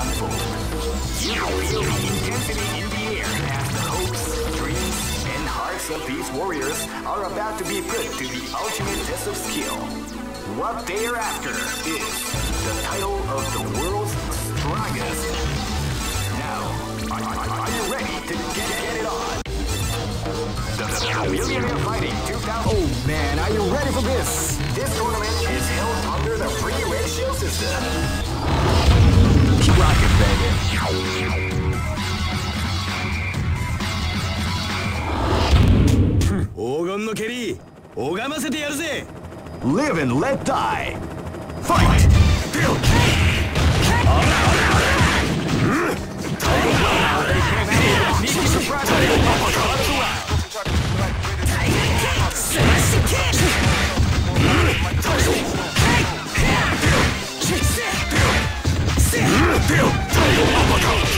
unfold. Intensity in the air as the hopes, dreams, and hearts of these warriors are about to be put to the ultimate test of skill. What they are after is the title of the world's strongest. Now, are, are- are you ready to get, get it on? The Millionaire Fighting 2000. Oh man, are you ready for this? This tournament is held under the free ratio system. 黄金の蹴り拝ませてやるぜ Live and let die. Fight! 手を太陽のバカ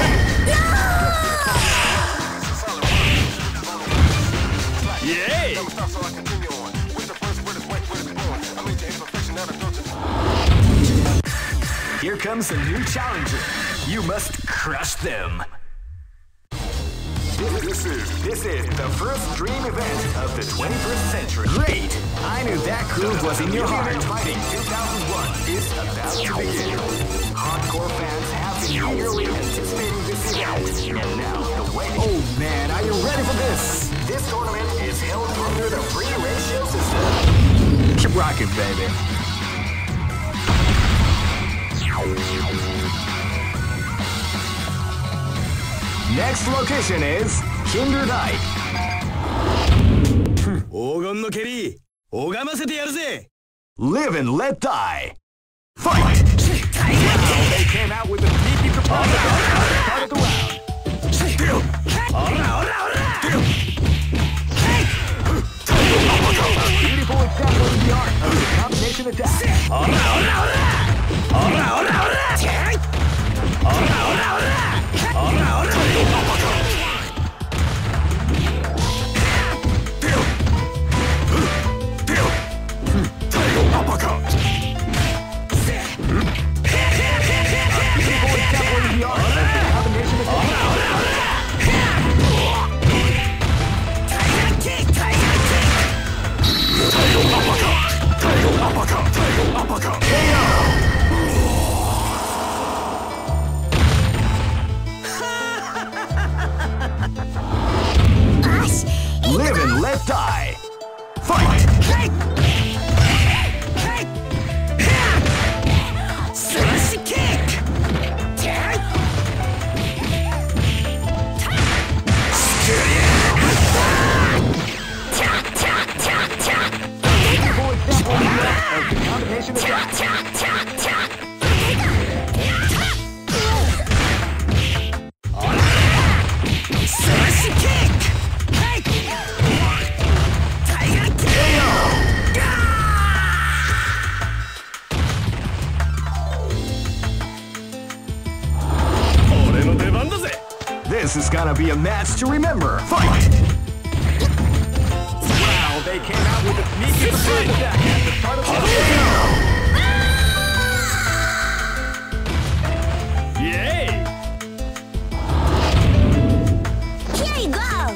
Here comes a new challenger. You must crush them. This, is this is the first dream event of the 21st century. Great! I knew that groove was in your heart. Fighting 2001 is about to begin. Hardcore fans have been eagerly anticipating this event, and now the waiting. Oh man, are you ready for this? This tournament is held under the free ratio system. Keep rocking, baby. Next location is Kinderdijk. 黄金の蹴り拝ませてやるぜ Live and let die! Fight! They came out with a sneaky proposal at the round. Ora, ora, ora! Beautiful example of the art of the combination attack.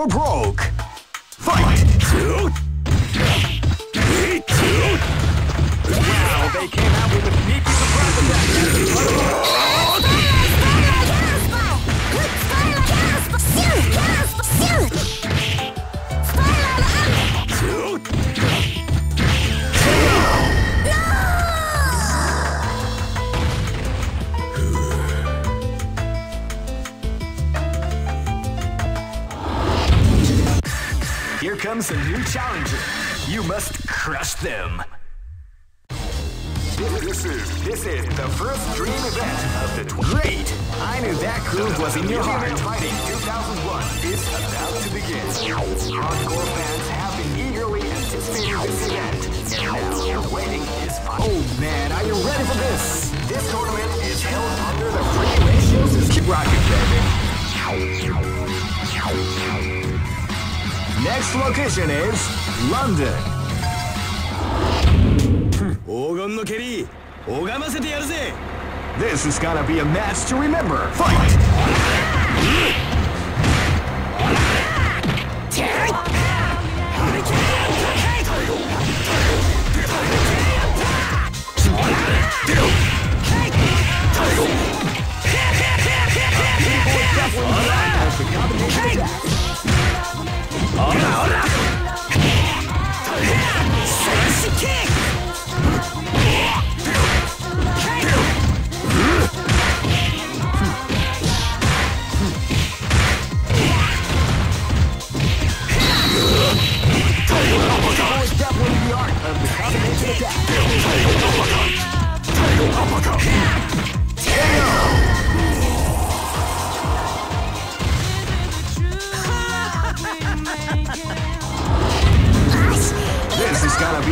or broke. keep rocking, baby. Next location is London. This is gonna be a match to remember. Fight! Smash kick!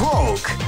or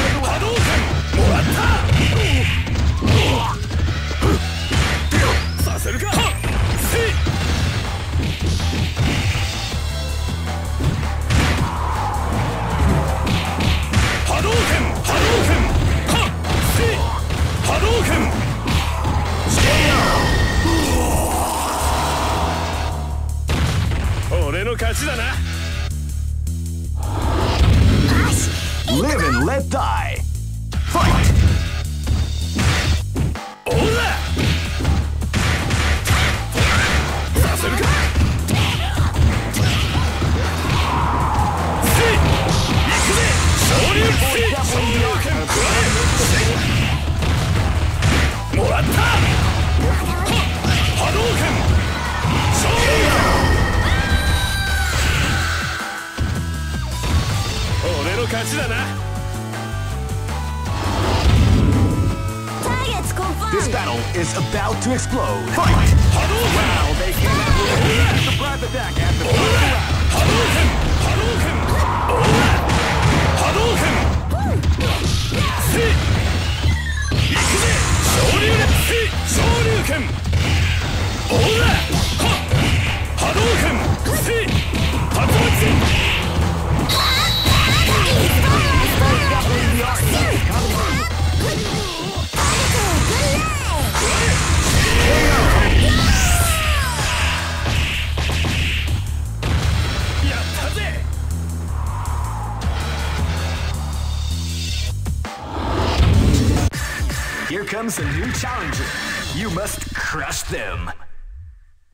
っ。たさせるかせい波動拳波動拳波動拳俺の勝ちだな Live and let die. is about to explode. Fight! Wow, they came out with a surprise attack after the round. Hadouken! Hadouken! Hadouken! Hadouken! Hadouken! Comes a new challenger. You must crush them.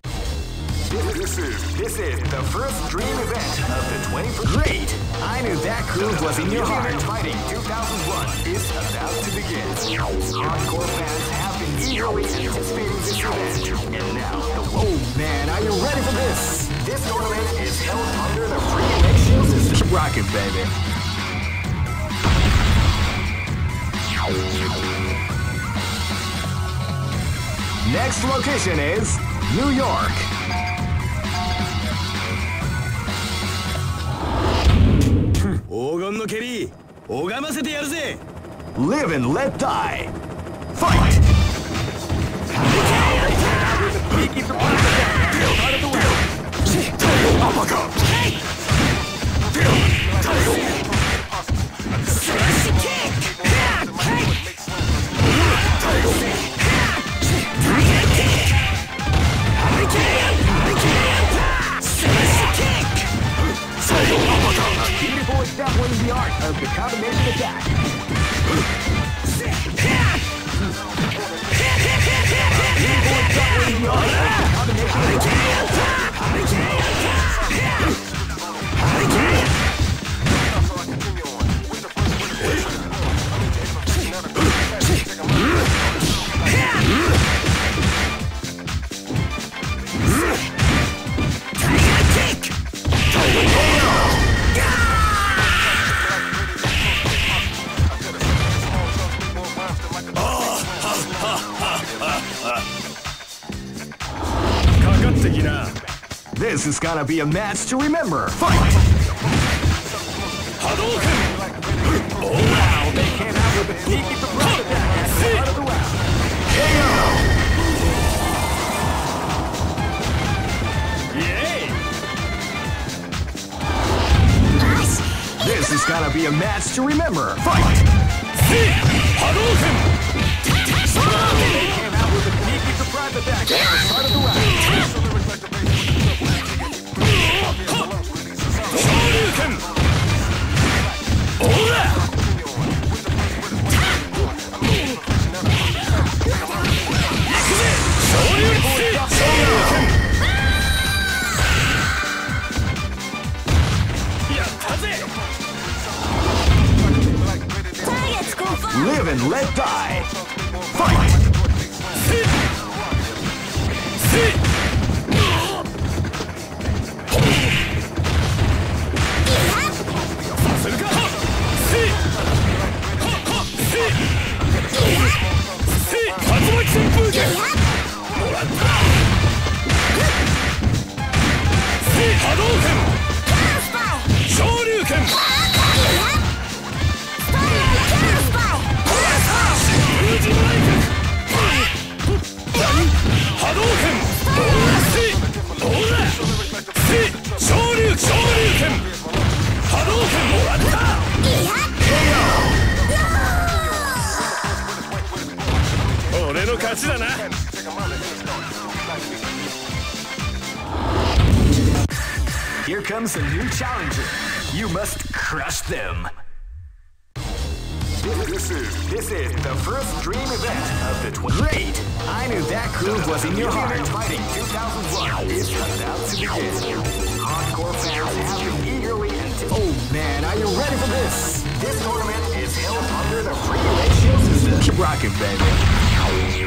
This is this is the first dream event of the 21st. Great! I knew that groove was in your heart. Fighting 2001 is about to begin. Hardcore fans have been eagerly anticipating this event, and now the oh man, are you ready for this? This tournament is held under the free ratio system. Keep rocking, baby. Next location is New York. Live and let die. Fight! Uppercut! Establishing the art of the combination attack. This is gonna be a match to remember. Fight! Hadouken! Oh, wow, they came out with a sneaky surprise attack at the start of the round. KO! Yay! This is gonna be a match to remember. Fight! Hadouken! They came out with a sneaky surprise attack at the start of the round. Live and let die. 巻 have been eagerly anticipating. Oh man, are you ready for this? This tournament is held under the free ratio system. Keep rocking, baby.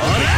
Here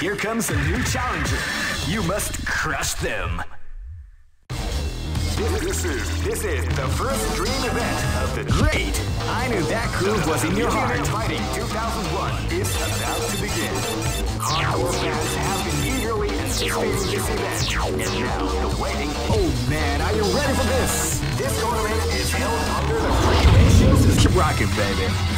Here comes a new challenger. You must crush them. This, is this is the first dream event of the great. I knew that groove was in your heart. Fighting 2001 is about to begin. Hardcore fans have been eagerly anticipating this event, and now the waiting. Oh man, are you ready for this? This tournament is held under the free system. Keep rocking, baby.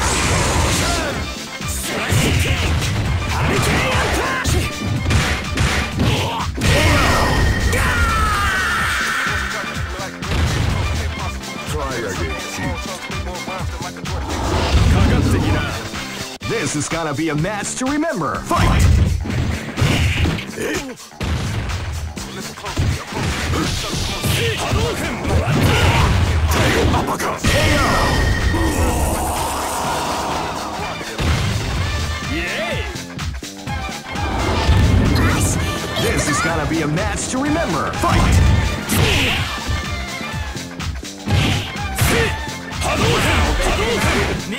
This is gonna be a match to remember. Fight! This is gonna be a match to remember. Fight! マスゴーオン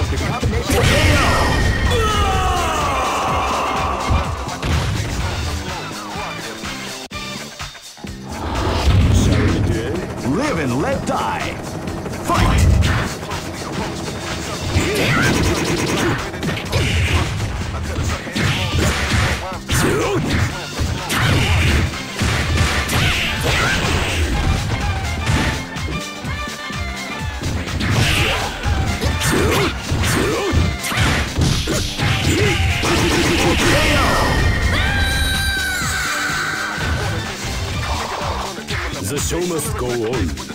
Targets confirmed. Go for broke. Fight! Two go Some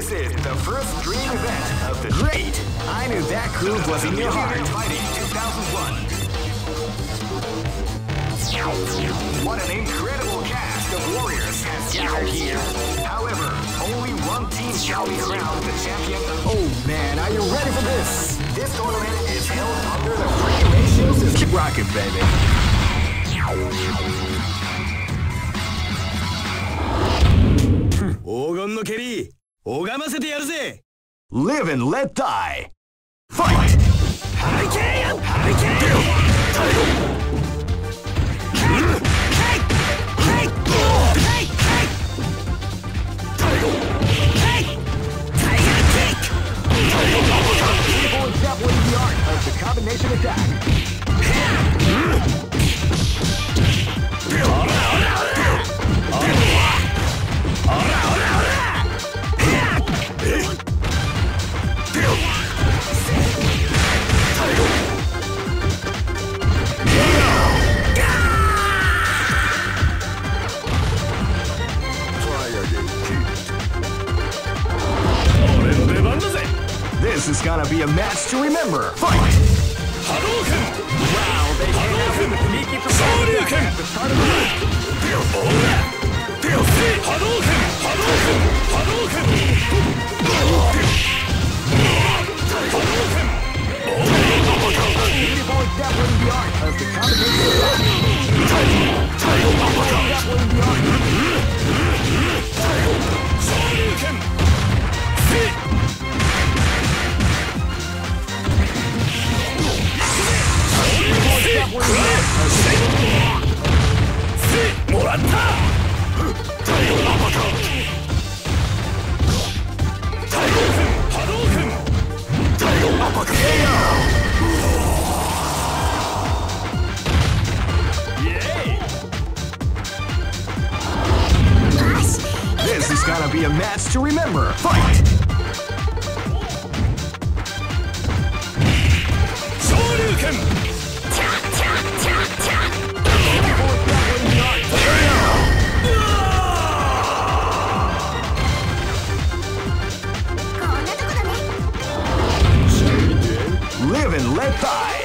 This is this is the first dream event of the great. I knew that groove was in your heart. Fighting 2001. What an incredible cast of warriors has gathered here. However, only one team shall be crowned the champion. Oh man, are you ready for this? This tournament is held under the free ratio system. Keep rocking, baby. 黄金の蹴り 拝ませてやるぜ Live and let die. Fight! ハリケーンハリケーンザ・ボイthe art of the combination This is gonna be a match to remember. Fight! Hadouken! Wow, they Hadouken! Hadouken! Hadouken! Hadouken! Hadouken! This is gonna be a match to remember. Fight! 昇竜拳 Live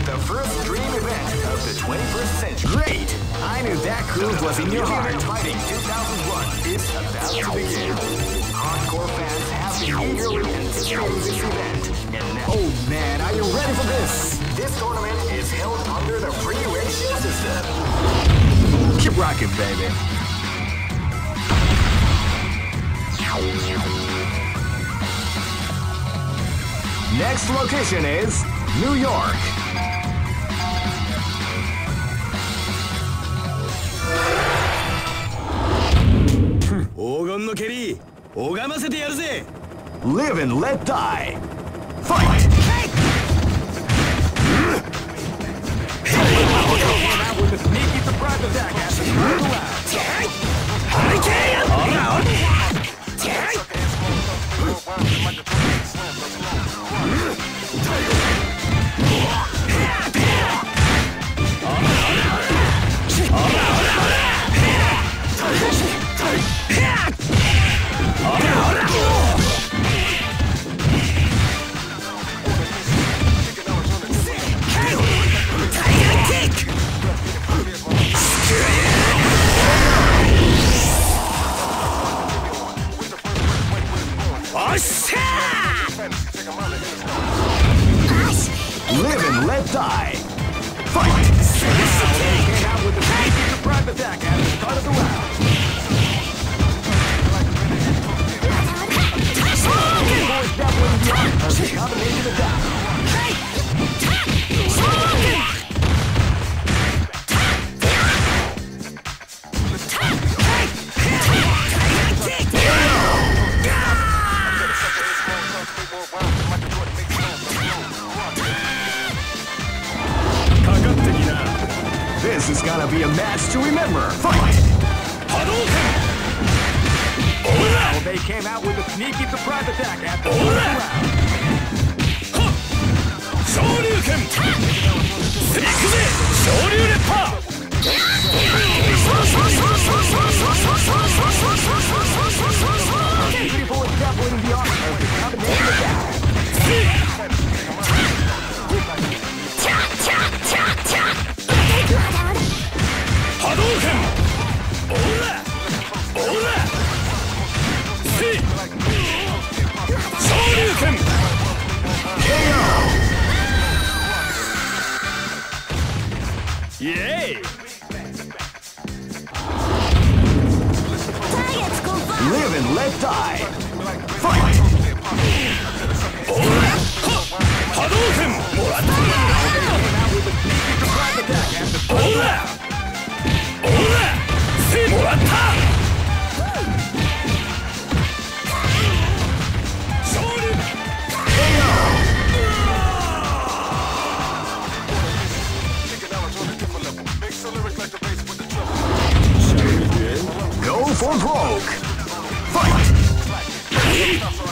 the first dream event of the 21st century. Great! I knew that groove was in your heart. Fighting 2001 is about to begin. Hardcore fans have been eagerly anticipating this event. And now, oh man, are you ready for this? This tournament is held under the free ratio system. Keep rocking, baby. Next location is New York. のケリー拝ませてやるぜ Live and let die! Fight! Hold on! red die. Fight! Get out with the private attack at the start the round. or rogue. Fight!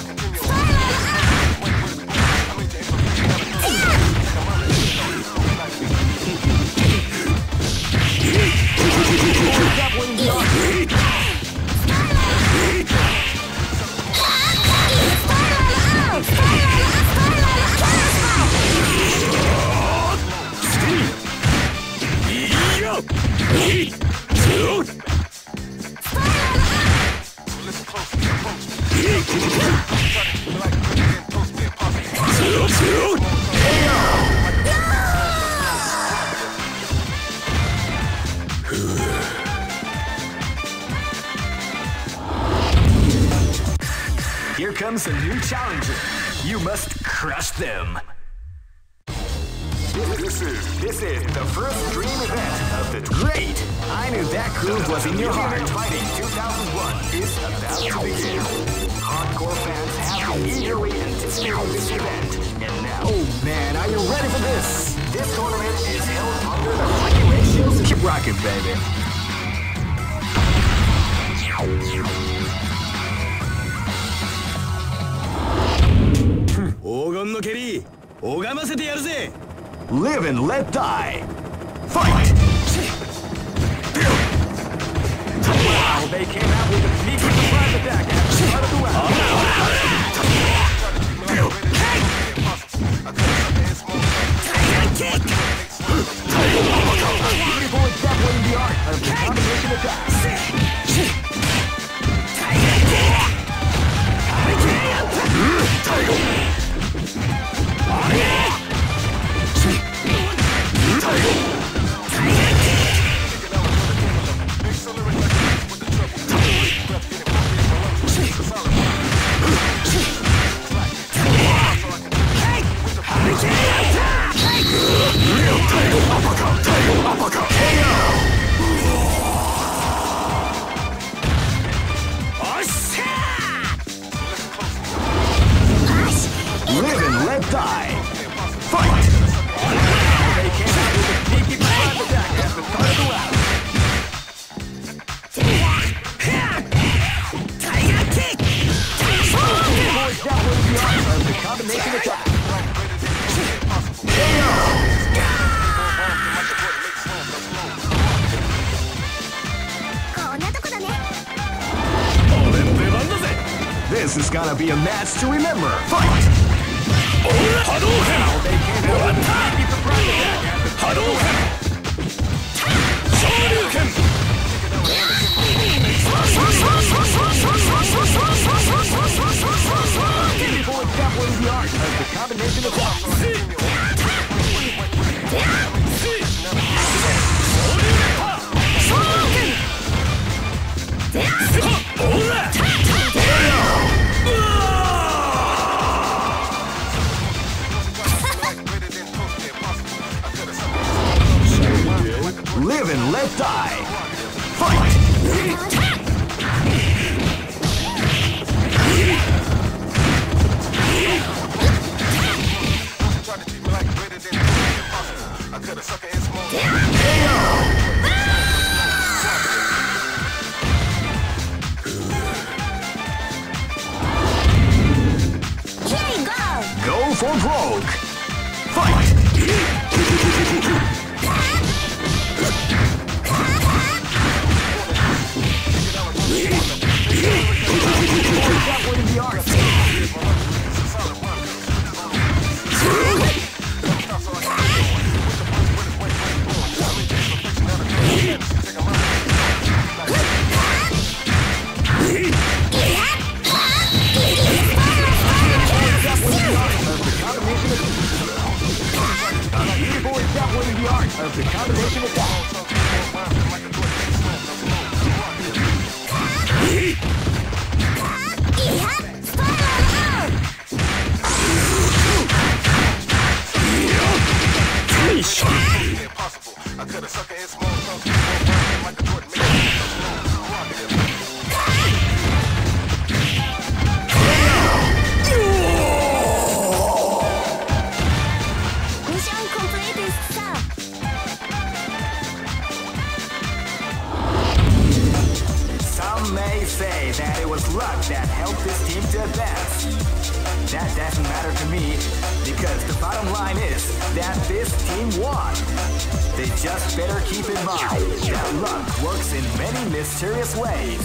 Ways.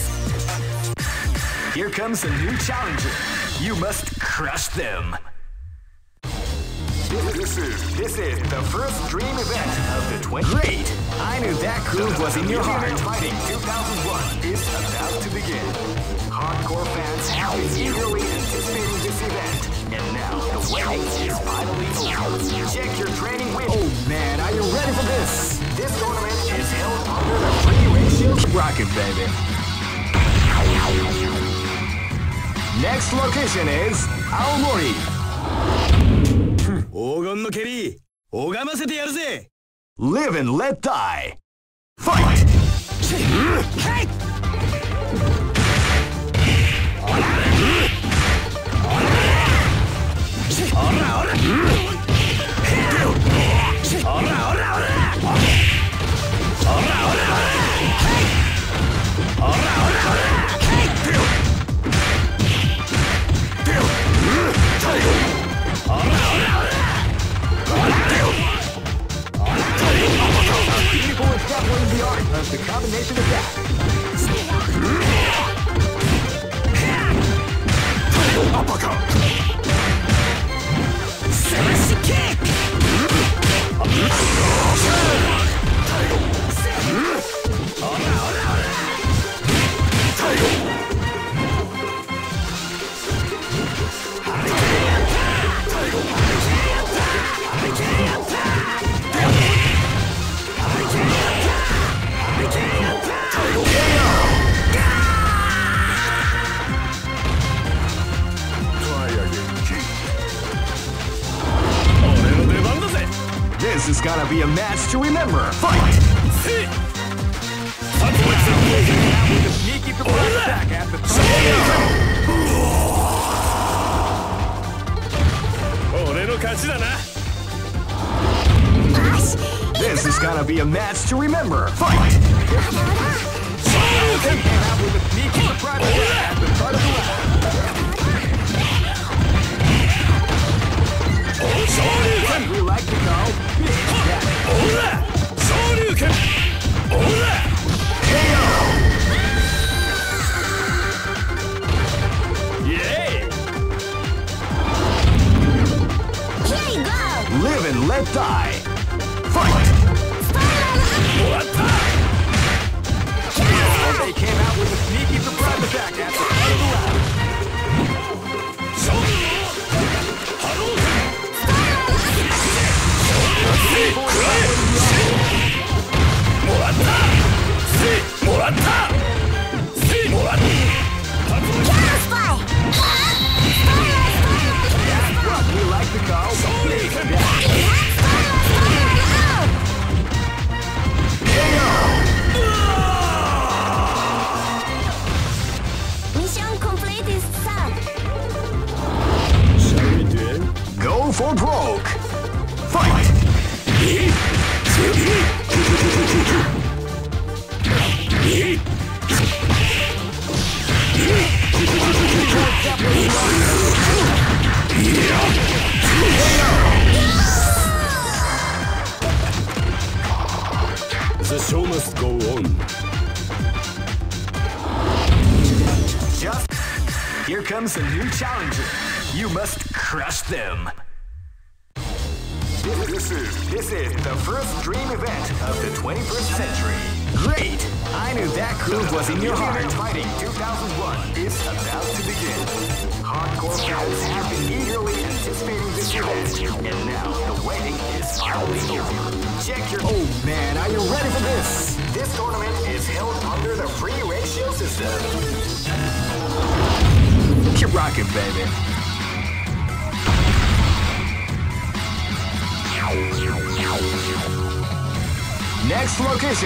Here comes a new challenger. You must crush them. This is this is the first dream event of the 20. Great! I knew that groove was in your heart. Fighting 2001 is about to begin. Hardcore fans been eagerly anticipating this event, and now the waiting is finally over. Check your training win. Oh man, are you ready for this? This tournament is held under the ratio. Rocket baby. Next location is Aomori. 黄金の蹴り拝ませてやるぜ Live and let die. Fight! People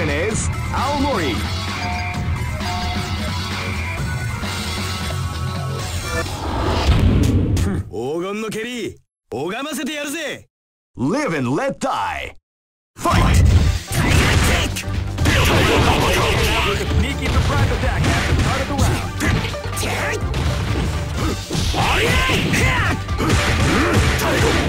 station is Aomori. Live and let die. Fight! Tiger Tick! Sneak into private attack at the start of the round. Terry! Tiger! Tiger!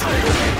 Tiger!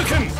Hadouken!